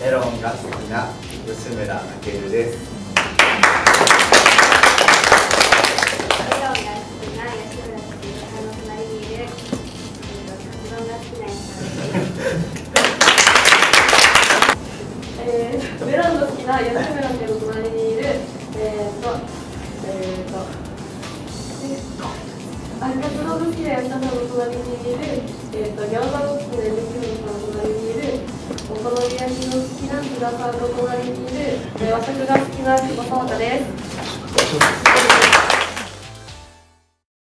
メ、ロンが好きな吉村健です。笑顔が好きな吉村、メロンの好きな吉村家の隣にいる、えーと、えーと、あ、カツ丼の好きな吉村の隣にいる、えーと、餃子お好み焼きの好きな津田さんの隣にいる、和食が好きな久保田です。